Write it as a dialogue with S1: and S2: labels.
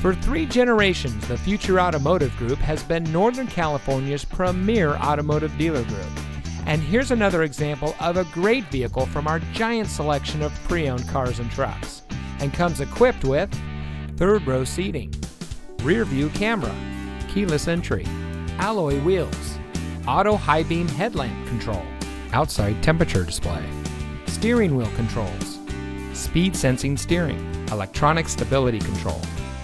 S1: For three generations, the Future Automotive Group has been Northern California's premier automotive dealer group. And here's another example of a great vehicle from our giant selection of pre owned cars and trucks. And comes equipped with third row seating, rear view camera, keyless entry, alloy wheels, auto high beam headlamp control, outside temperature display, steering wheel controls, speed sensing steering, electronic stability control,